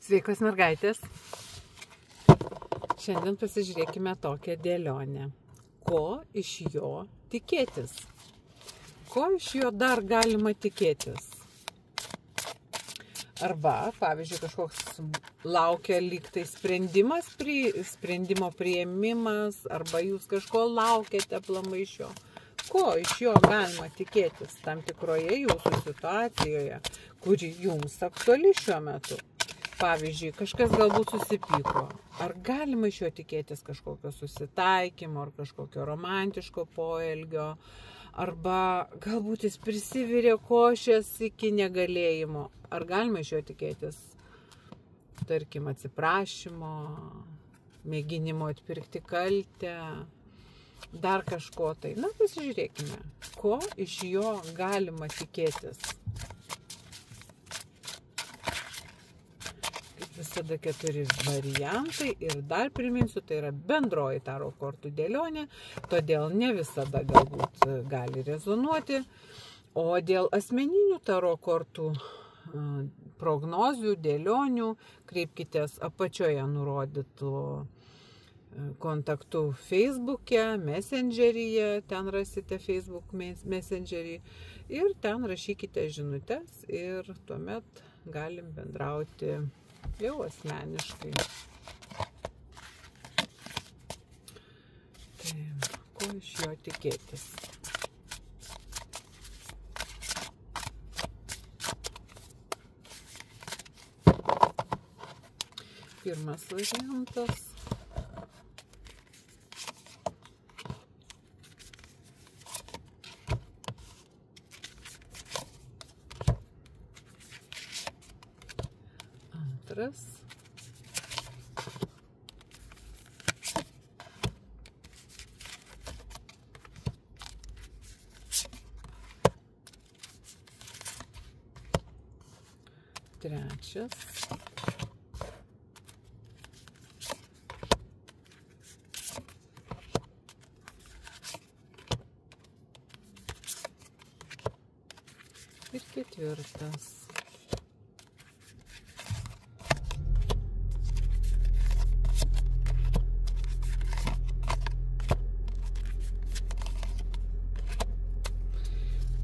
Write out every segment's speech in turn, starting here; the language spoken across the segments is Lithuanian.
Sveikos mergaitės. Šiandien pasižiūrėkime tokią dėlionę. Ko iš jo tikėtis? Ko iš jo dar galima tikėtis? Arba, pavyzdžiui, kažkoks laukia lygtai sprendimas, pri, sprendimo prieimimas, arba jūs kažko laukiate plamai iš jo. Ko iš jo galima tikėtis tam tikroje jūsų situacijoje, kuri jums aktuali šiuo metu? Pavyzdžiui, kažkas galbūt susipyko. Ar galima iš jo tikėtis kažkokio susitaikymo, ar kažkokio romantiško poelgio, arba galbūt jis prisivirė košės iki negalėjimo. Ar galima iš jo tikėtis, tarkim, atsiprašymo, mėginimo atpirkti kaltę, dar kažko tai. Na, pasižiūrėkime, ko iš jo galima tikėtis. Visada keturi variantai ir dar priminsiu, tai yra bendroji taro kortų dėlionė, todėl ne visada galbūt gali rezonuoti. O dėl asmeninių taro kortų prognozių, dėlionių, kreipkitės apačioje nurodytų kontaktų Facebook'e, Messengeryje, ten rasite Facebook Messengerį ir ten rašykite žinutės ir tuomet galim bendrauti jau asmeniškai. Tai ko iš jo tikėtis? Pirmas variantas. Trečias. Ir ketvirtas.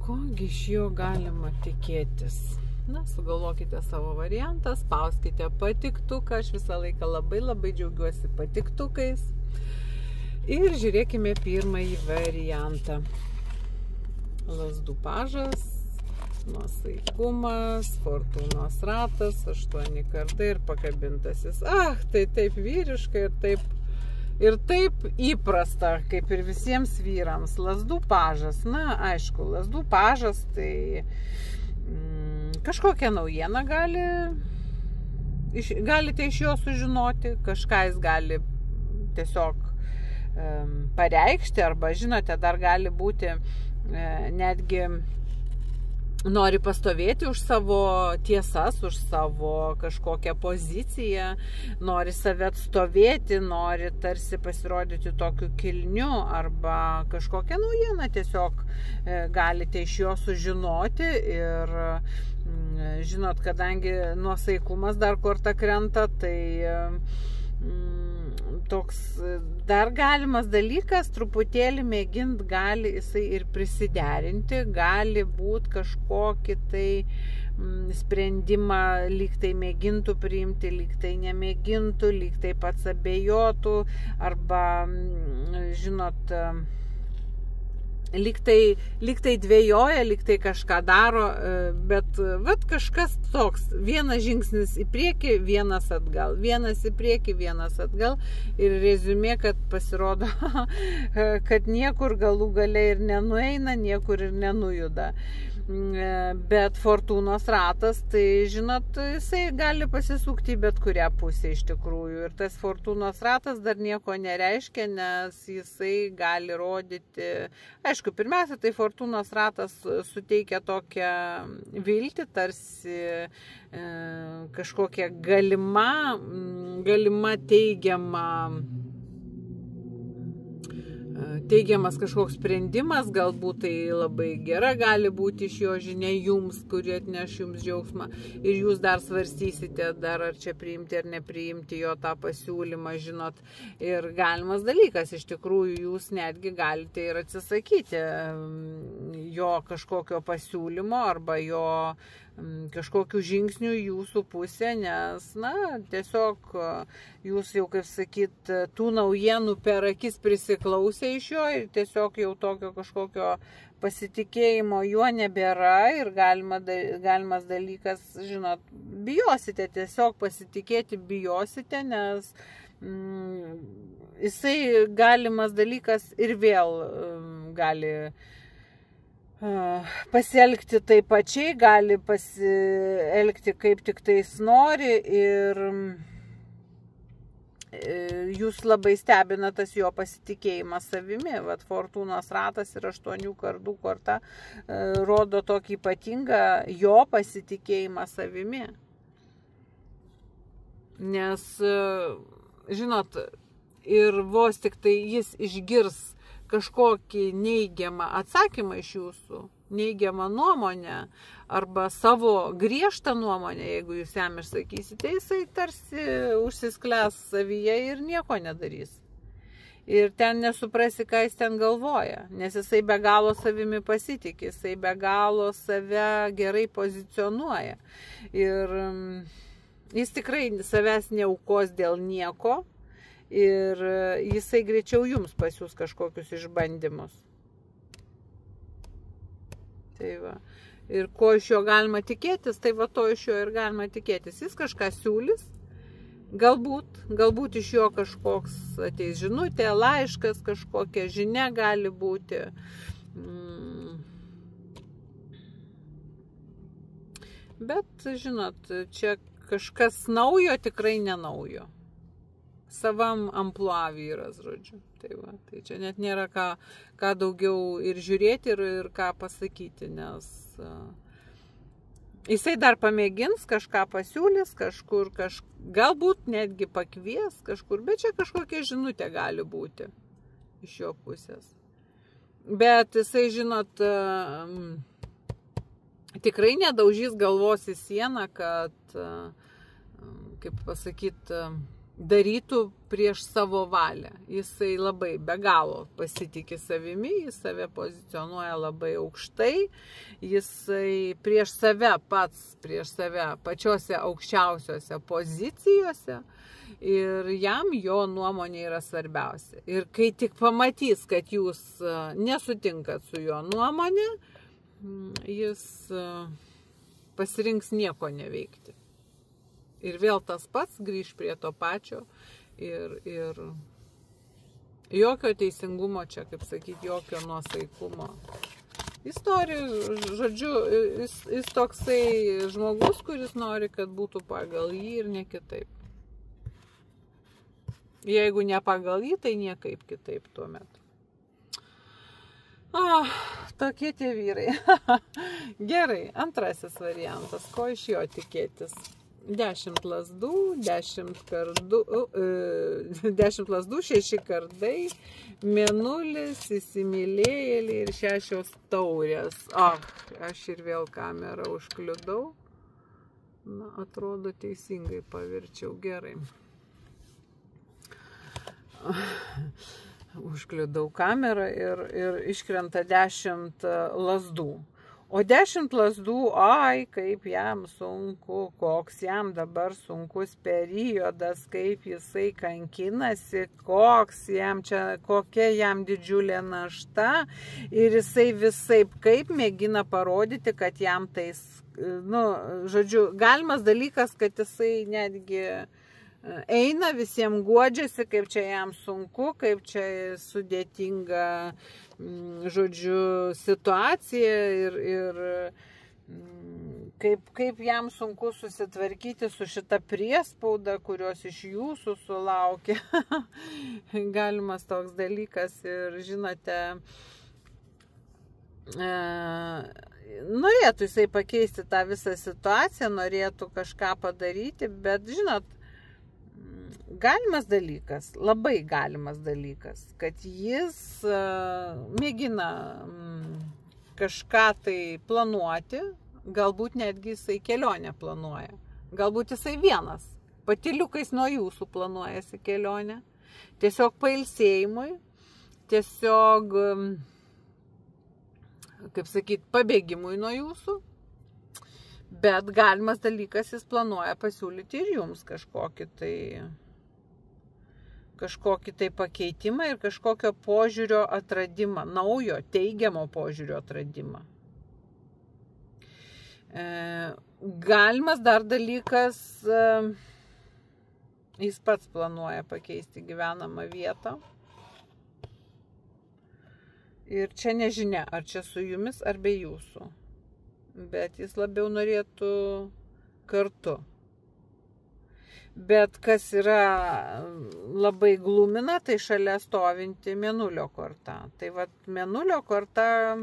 Kogi iš jo galima tikėtis? Na, sugalvokite savo variantą, spauskite patiktuką, aš visą laiką labai labai džiaugiuosi patiktukais. Ir žiūrėkime pirmąjį variantą. Lasdų pažas, nuosaikumas, fortūnos ratas, aštuoni kartai ir pakabintasis. Ah, tai taip vyriškai ir taip Ir taip įprasta, kaip ir visiems vyrams, lasdų pažas. Na, aišku, lasdų pažas tai kažkokią naujieną gali, iš, galite iš jo sužinoti, kažką jis gali tiesiog um, pareikšti, arba žinote, dar gali būti e, netgi nori pastovėti už savo tiesas, už savo kažkokią poziciją, nori save atstovėti, nori tarsi pasirodyti tokiu kilniu arba kažkokią naujieną tiesiog e, galite iš jo sužinoti ir mm, žinot, kadangi nuosaikumas dar kortą krenta, tai mm, toks e, dar galimas dalykas, truputėlį mėgint gali jisai ir prisiderinti, gali būti kažkokį tai mm, sprendimą lyg tai mėgintų priimti, lyg tai nemėgintų, lyg tai pats abejotų, arba, mm, žinot, liktai, liktai dvėjoja, liktai kažką daro, e, bet vat kažkas toks, vienas žingsnis į priekį, vienas atgal, vienas į priekį, vienas atgal ir rezumė, kad pasirodo, kad niekur galų gale ir nenueina, niekur ir nenujuda. E, bet fortūnos ratas, tai žinot, jisai gali pasisukti bet kurią pusę iš tikrųjų. Ir tas fortūnos ratas dar nieko nereiškia, nes jisai gali rodyti, aišku, pirmiausia, tai fortūnos ratas suteikia tokią viltį, tarsi e, kažkokia galima, galima teigiama teigiamas kažkoks sprendimas, galbūt tai labai gera gali būti iš jo žinia jums, kurie atneš jums džiaugsmą ir jūs dar svarstysite, dar ar čia priimti ar nepriimti jo tą pasiūlymą, žinot. Ir galimas dalykas, iš tikrųjų jūs netgi galite ir atsisakyti jo kažkokio pasiūlymo arba jo kažkokių žingsnių jūsų pusė, nes, na, tiesiog jūs jau, kaip sakyt, tų naujienų per akis prisiklausė iš jo ir tiesiog jau tokio kažkokio pasitikėjimo juo nebėra ir galima, galimas dalykas, žinot, bijosite, tiesiog pasitikėti bijosite, nes mm, jisai galimas dalykas ir vėl mm, gali pasielgti taip pačiai, gali pasielgti kaip tik tais nori ir e, jūs labai stebina tas jo pasitikėjimas savimi. Vat fortūnos ratas ir aštuonių kardų korta e, rodo tokį ypatingą jo pasitikėjimą savimi. Nes, e, žinot, ir vos tik tai jis išgirs kažkokį neigiamą atsakymą iš jūsų, neigiamą nuomonę arba savo griežtą nuomonę, jeigu jūs jam išsakysite, jisai tarsi užsisklęs savyje ir nieko nedarys. Ir ten nesuprasi, ką jis ten galvoja, nes jisai be galo savimi pasitikė, jisai be galo save gerai pozicionuoja. Ir mm, jis tikrai savęs neaukos dėl nieko, ir e, jisai greičiau jums pasiūs kažkokius išbandymus. Tai va. Ir ko iš jo galima tikėtis, tai va to iš jo ir galima tikėtis. Jis kažką siūlys, galbūt, galbūt iš jo kažkoks ateis žinutė, laiškas, kažkokia žinia gali būti. Mm. Bet, žinot, čia kažkas naujo tikrai nenaujo savam ampluo vyras, žodžiu. Tai, va, tai čia net nėra ką, ką daugiau ir žiūrėti, ir, ir ką pasakyti, nes jisai dar pamėgins, kažką pasiūlys, kažkur, kaž, galbūt netgi pakvies kažkur, bet čia kažkokia žinutė gali būti iš jo pusės. Bet jisai, žinot, tikrai nedaužys galvos į sieną, kad, kaip pasakyti, darytų prieš savo valią. Jisai labai be galo pasitikė savimi, jis save pozicionuoja labai aukštai, jisai prieš save pats, prieš save pačiose aukščiausiose pozicijose ir jam jo nuomonė yra svarbiausia. Ir kai tik pamatys, kad jūs e, nesutinkat su jo nuomonė, jis e, pasirinks nieko neveikti. Ir vėl tas pats grįž prie to pačio ir, ir jokio teisingumo čia, kaip sakyti, jokio nuosaikumo. Jis nori, žodžiu, jis, jis toksai žmogus, kuris nori, kad būtų pagal jį ir ne kitaip. Jeigu ne pagal jį, tai niekaip kitaip tuo metu. Oh, tokie tie vyrai. Gerai, antrasis variantas. Ko iš jo tikėtis? 10 lasdų, 10 kardų, 10 lasdų, 6 kardai, mėnulis, įsimylėjėlį ir šešios taurės. Ach, aš ir vėl kamerą užkliudau. Na, atrodo teisingai pavirčiau gerai. Užkliudau kamerą ir, ir iškrenta 10 lasdų. O dešimt lasdų, ai, kaip jam sunku, koks jam dabar sunkus periodas, kaip jisai kankinasi, koks jam čia, kokia jam didžiulė našta. Ir jisai visai kaip mėgina parodyti, kad jam tais, nu, žodžiu, galimas dalykas, kad jisai netgi eina, visiems guodžiasi, kaip čia jam sunku, kaip čia sudėtinga Mm, žodžiu, situaciją ir, ir mm, kaip, kaip jam sunku susitvarkyti su šita priespauda, kurios iš jūsų sulaukia. Galimas toks dalykas ir žinote, e, norėtų jisai pakeisti tą visą situaciją, norėtų kažką padaryti, bet žinot, galimas dalykas, labai galimas dalykas, kad jis uh, mėgina um, kažką tai planuoti, galbūt netgi jisai kelionę planuoja, galbūt jisai vienas, patiliukais nuo jūsų planuojasi kelionę, tiesiog pailsėjimui, tiesiog, kaip sakyt, pabėgimui nuo jūsų. Bet galimas dalykas, jis planuoja pasiūlyti ir jums kažkokį tai, kažkokį tai pakeitimą ir kažkokio požiūrio atradimą, naujo, teigiamo požiūrio atradimą. E, galimas dar dalykas, e, jis pats planuoja pakeisti gyvenamą vietą. Ir čia nežinia, ar čia su jumis, ar be jūsų bet jis labiau norėtų kartu. Bet kas yra labai glumina, tai šalia stovinti menulio korta. Tai vad menulio korta,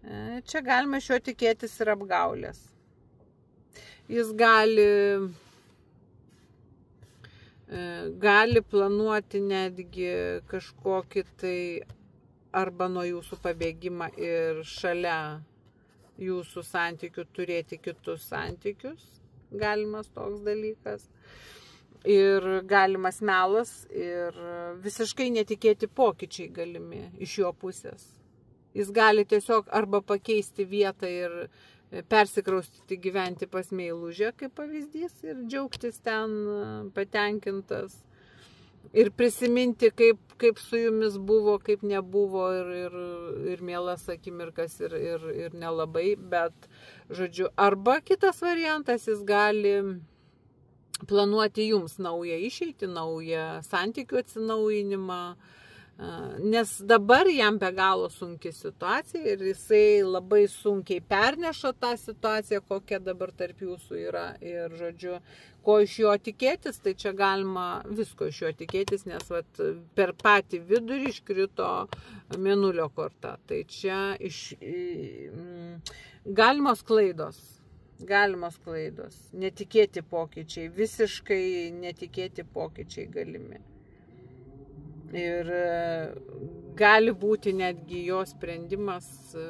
e, čia galima šio tikėtis ir apgaulės. Jis gali, e, gali planuoti netgi kažkokį tai arba nuo jūsų pabėgimą ir šalia jūsų santykių turėti kitus santykius, galimas toks dalykas. Ir galimas melas ir visiškai netikėti pokyčiai galimi iš jo pusės. Jis gali tiesiog arba pakeisti vietą ir persikraustyti gyventi pas meilužę kaip pavyzdys ir džiaugtis ten patenkintas ir prisiminti, kaip, kaip su jumis buvo, kaip nebuvo ir, ir, ir mielas akimirkas ir, ir, ir nelabai, bet, žodžiu, arba kitas variantas, jis gali planuoti jums naują išeitį, naują santykių atsinaujinimą, nes dabar jam be galo sunki situacija ir jisai labai sunkiai perneša tą situaciją, kokia dabar tarp jūsų yra. Ir, žodžiu, ko iš jo tikėtis, tai čia galima visko iš jo tikėtis, nes vat, per patį vidurį iškrito menulio korta. Tai čia iš, galimos klaidos. Galimos klaidos, netikėti pokyčiai, visiškai netikėti pokyčiai galimi. Ir e, gali būti netgi jo sprendimas e,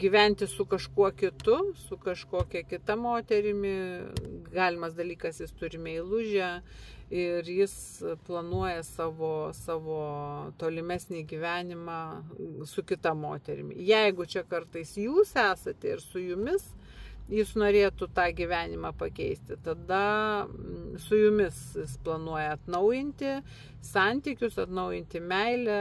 gyventi su kažkuo kitu, su kažkokia kita moterimi. Galimas dalykas, jis turi meilužę ir jis planuoja savo, savo tolimesnį gyvenimą su kita moterimi. Jeigu čia kartais jūs esate ir su jumis jis norėtų tą gyvenimą pakeisti. Tada mm, su jumis jis planuoja atnaujinti santykius, atnaujinti meilę,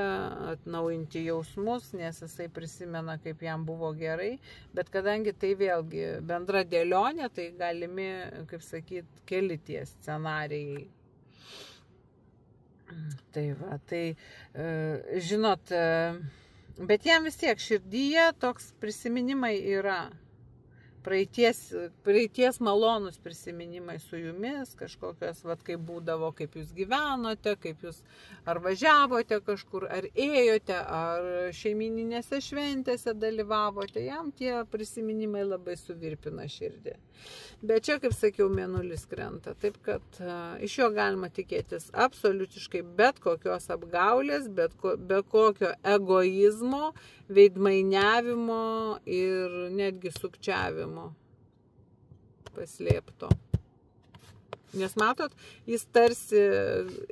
atnaujinti jausmus, nes jisai prisimena, kaip jam buvo gerai. Bet kadangi tai vėlgi bendra dėlionė, tai galimi, kaip sakyt, keli tie scenarijai. Tai va, tai e, žinot, e, bet jam vis tiek širdyje toks prisiminimai yra praeities, praeities malonus prisiminimai su jumis, kažkokios, vad kaip būdavo, kaip jūs gyvenote, kaip jūs ar važiavote kažkur, ar ėjote, ar šeimininėse šventėse dalyvavote, jam tie prisiminimai labai suvirpina širdį. Bet čia, kaip sakiau, mėnulis krenta, taip kad uh, iš jo galima tikėtis absoliutiškai bet kokios apgaulės, bet ko, be kokio egoizmo, veidmainiavimo ir netgi sukčiavimo paslėpto. Nes matot, jis tarsi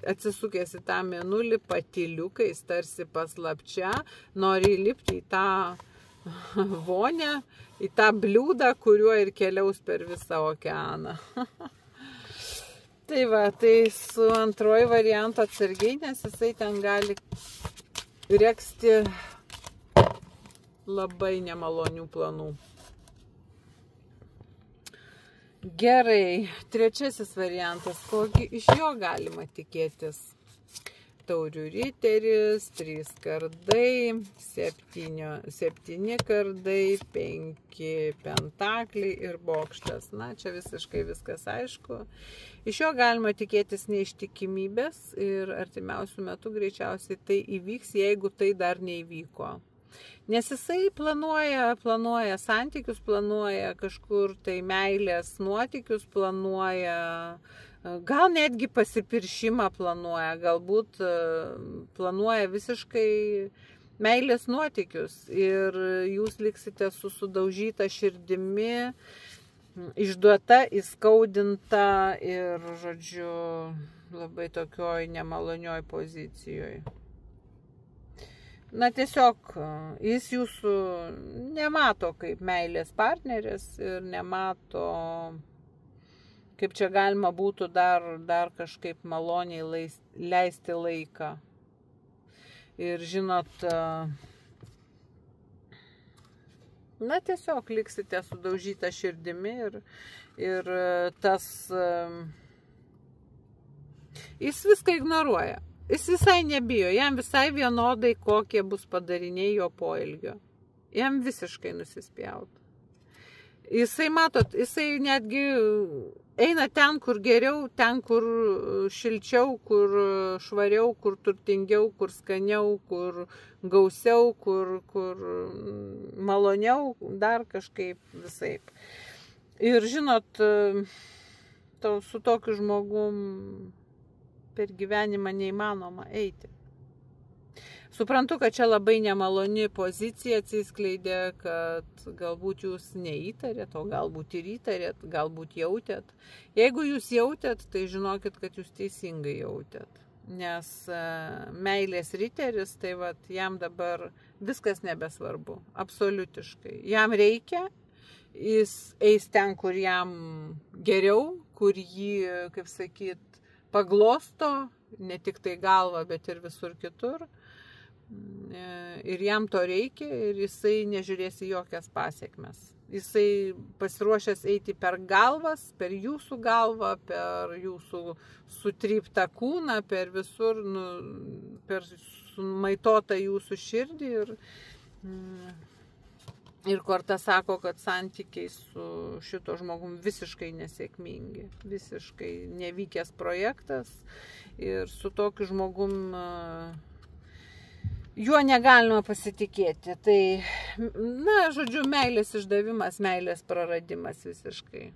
atsisukęs į tą menulį patiliukais, tarsi paslapčia, nori įlipti į tą vonę, į tą bliūdą, kuriuo ir keliaus per visą okeaną. tai va, tai su antroji variantu atsargiai, nes jisai ten gali reksti labai nemalonių planų. Gerai, trečiasis variantas, kokį iš jo galima tikėtis. Taurių riteris, trys kardai, septynio, septyni kardai, penki pentakliai ir bokštas. Na, čia visiškai viskas aišku. Iš jo galima tikėtis neištikimybės ir artimiausių metų greičiausiai tai įvyks, jeigu tai dar neįvyko. Nes jisai planuoja, planuoja santykius, planuoja kažkur tai meilės nuotykius, planuoja Gal netgi pasipiršimą planuoja, galbūt e, planuoja visiškai meilės nuotikius ir jūs liksite su sudaužyta širdimi, išduota, įskaudinta ir, žodžiu, labai tokioj nemalonioj pozicijoje. Na tiesiog jis jūsų nemato kaip meilės partneris ir nemato, kaip čia galima būtų dar, dar kažkaip maloniai leisti laiką. Ir žinot, na tiesiog liksite sudaužytą širdimi ir, ir tas, jis viską ignoruoja. Jis visai nebijo, jam visai vienodai, kokie bus padariniai jo poelgio. Jam visiškai nusispjaut. Jisai, matot, jisai netgi eina ten, kur geriau, ten, kur šilčiau, kur švariau, kur turtingiau, kur skaniau, kur gausiau, kur, kur maloniau, dar kažkaip visai. Ir žinot, to, su tokiu žmogum per gyvenimą neįmanoma eiti. Suprantu, kad čia labai nemaloni pozicija atsiskleidė, kad galbūt jūs neįtarėt, o galbūt ir įtarėt, galbūt jautėt. Jeigu jūs jautėt, tai žinokit, kad jūs teisingai jautėt. Nes e, meilės riteris, tai vad, jam dabar viskas nebesvarbu. Absoliutiškai. Jam reikia, jis eis ten, kur jam geriau, kur jį, kaip sakyt, paglosto, ne tik tai galva, bet ir visur kitur. Ir jam to reikia ir jisai nežiūrės į jokias pasiekmes. Jisai pasiruošęs eiti per galvas, per jūsų galvą, per jūsų sutryptą kūną, per visur, nu, per sumaitotą jūsų širdį. Ir, mm, Ir Korta sako, kad santykiai su šito žmogum visiškai nesėkmingi, visiškai nevykęs projektas ir su tokiu žmogum juo negalima pasitikėti. Tai, na, žodžiu, meilės išdavimas, meilės praradimas visiškai.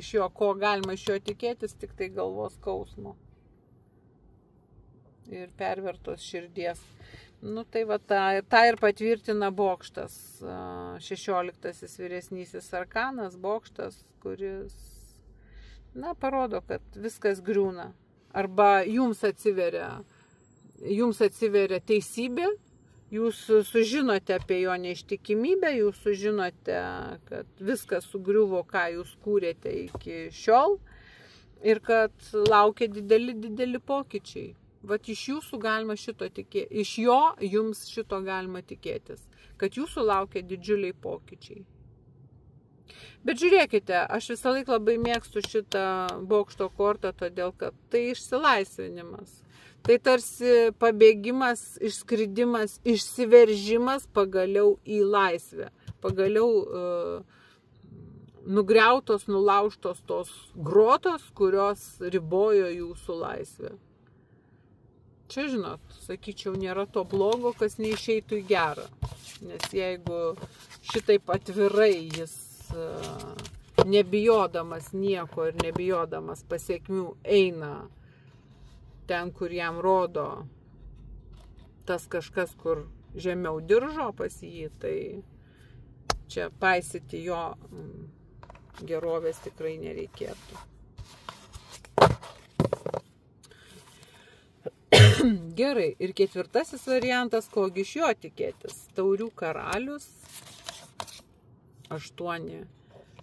Iš jo, ko galima iš jo tikėtis, tik tai galvos skausmo. Ir pervertos širdies Nu tai va tą, tą ir patvirtina bokštas, 16 vyresnysis arkanas, bokštas, kuris, na, parodo, kad viskas griūna. Arba jums atsiveria, jums atsiveria teisybė, jūs sužinote apie jo neištikimybę, jūs sužinote, kad viskas sugriuvo, ką jūs kūrėte iki šiol ir kad laukia dideli, dideli pokyčiai. Vat iš jūsų galima šito tikėtis, iš jo jums šito galima tikėtis, kad jūsų laukia didžiuliai pokyčiai. Bet žiūrėkite, aš visą laiką labai mėgstu šitą bokšto kortą, todėl kad tai išsilaisvinimas. Tai tarsi pabėgimas, išskridimas, išsiveržimas pagaliau į laisvę. Pagaliau uh, nugriautos, nulaužtos tos grotos, kurios ribojo jūsų laisvę. Čia, žinot, sakyčiau, nėra to blogo, kas neišeitų į gerą. Nes jeigu šitaip atvirai jis e, nebijodamas nieko ir nebijodamas pasiekmių eina ten, kur jam rodo tas kažkas, kur žemiau diržo pas jį, tai čia paisyti jo gerovės tikrai nereikėtų. Gerai, ir ketvirtasis variantas, kogi iš jo tikėtis. Taurių karalius, aštuoni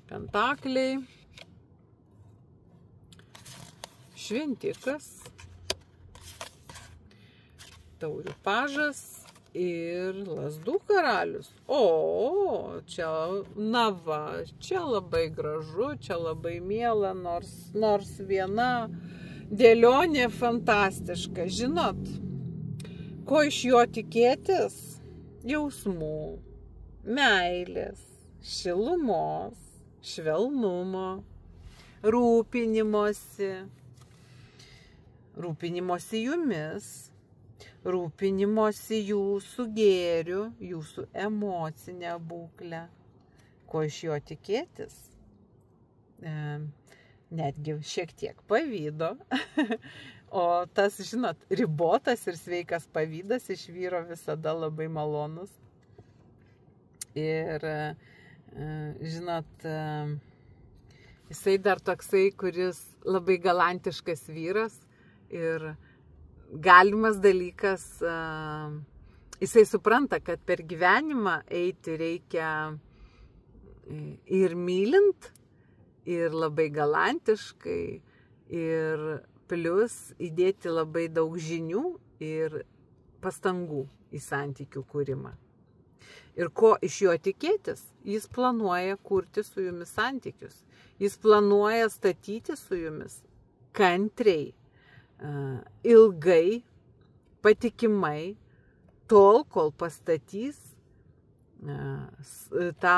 pentakliai, šventikas, taurių pažas ir lasdų karalius. O, čia, na va, čia labai gražu, čia labai miela, nors, nors viena dėlionė fantastiška. Žinot, ko iš jo tikėtis? Jausmų, meilės, šilumos, švelnumo, rūpinimosi, rūpinimosi jumis, rūpinimosi jūsų gėriu, jūsų emocinę būklę. Ko iš jo tikėtis? Netgi šiek tiek pavydo. O tas, žinot, ribotas ir sveikas pavydas iš vyro visada labai malonus. Ir, e, žinot, e, jisai dar toksai, kuris labai galantiškas vyras ir galimas dalykas, e, jisai supranta, kad per gyvenimą eiti reikia ir mylint, ir labai galantiškai, ir plus įdėti labai daug žinių ir pastangų į santykių kūrimą. Ir ko iš jo tikėtis? Jis planuoja kurti su jumis santykius. Jis planuoja statyti su jumis kantriai, ilgai, patikimai, tol, kol pastatys tą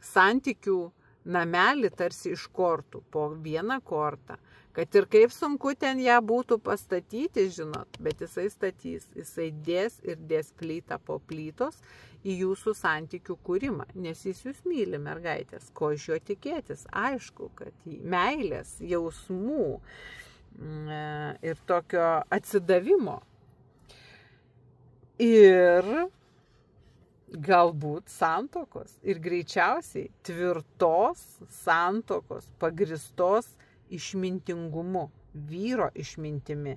santykių namelį tarsi iš kortų, po vieną kortą. Kad ir kaip sunku ten ją būtų pastatyti, žinot, bet jisai statys, jisai dės ir dės plytą po plytos į jūsų santykių kūrimą, nes jis jūs myli, mergaitės. Ko iš jo tikėtis? Aišku, kad meilės, jausmų mm, e, ir tokio atsidavimo. Ir galbūt santokos ir greičiausiai tvirtos santokos pagristos išmintingumu, vyro išmintimi.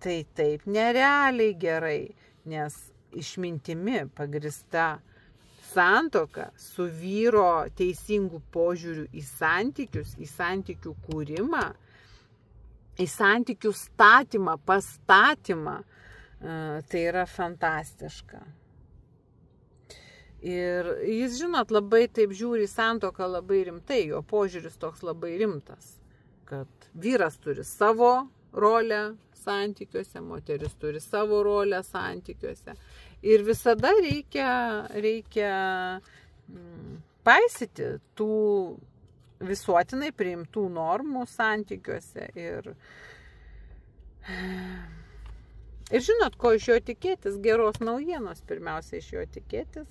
Tai taip nerealiai gerai, nes išmintimi pagrista santoka su vyro teisingų požiūrių į santykius, į santykių kūrimą, į santykių statymą, pastatymą, tai yra fantastiška. Ir jis, žinot, labai taip žiūri santoką labai rimtai, jo požiūris toks labai rimtas, kad vyras turi savo rolę santykiuose, moteris turi savo rolę santykiuose. Ir visada reikia, reikia mm, paisyti tų visuotinai priimtų normų santykiuose. Ir, ir žinot, ko iš jo tikėtis, geros naujienos pirmiausia iš jo tikėtis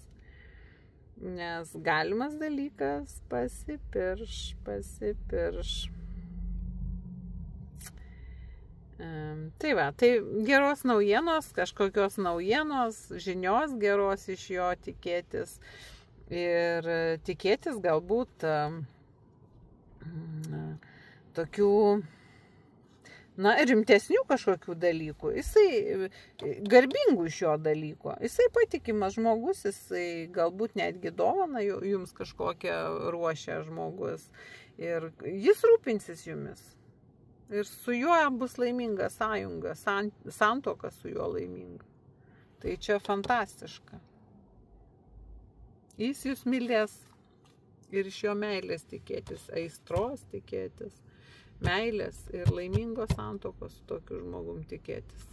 nes galimas dalykas pasipirš, pasipirš. Tai va, tai geros naujienos, kažkokios naujienos, žinios geros iš jo tikėtis ir tikėtis galbūt tokių na, rimtesnių kažkokių dalykų. Jisai e, garbingų iš jo dalyko. Jisai patikimas žmogus, jisai galbūt netgi dovana jums kažkokią ruošia žmogus. Ir jis rūpinsis jumis. Ir su juo bus laiminga sąjunga, san, santoka su juo laiminga. Tai čia fantastiška. Jis jūs mylės ir iš jo meilės tikėtis, aistros tikėtis meilės ir laimingos santokos su tokiu žmogum tikėtis.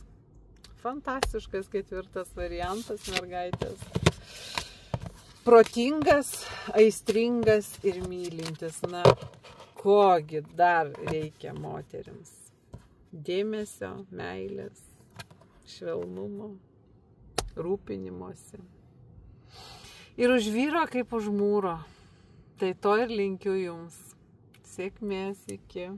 Fantastiškas ketvirtas variantas, mergaitės. Protingas, aistringas ir mylintis. Na, kogi dar reikia moteriams? Dėmesio, meilės, švelnumo, rūpinimosi. Ir už vyro kaip už mūro. Tai to ir linkiu jums. Sėkmės iki.